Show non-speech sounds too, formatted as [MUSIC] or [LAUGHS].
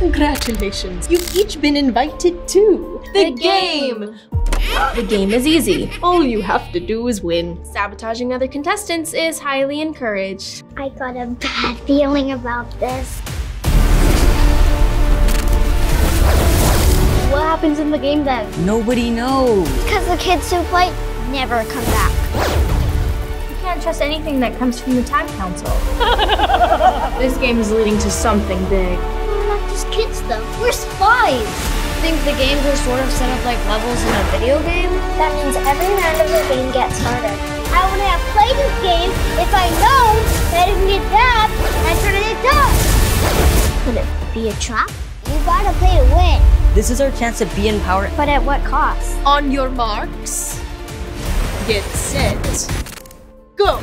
Congratulations, you've each been invited to The game! The game is easy. All you have to do is win. Sabotaging other contestants is highly encouraged. I got a bad feeling about this. What happens in the game then? Nobody knows. Because the kids who play never come back. You can't trust anything that comes from the Tag Council. [LAUGHS] this game is leading to something big. We're not just kids though. We're spies. think the games are sort of set up like levels in a video game? That means every round of the game gets harder. I wouldn't have played this game if I known that if we adapt, that's what it does. Could it be a trap? You gotta play to win. This is our chance to be in power. But at what cost? On your marks, get set, go!